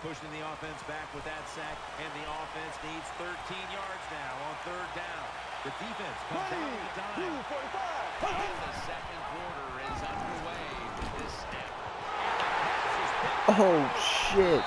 pushing the offense back with that sack, and the offense needs 13 yards now on third down. The defense comes out on the dime. And the second quarter is underway with this snap. Oh, shit.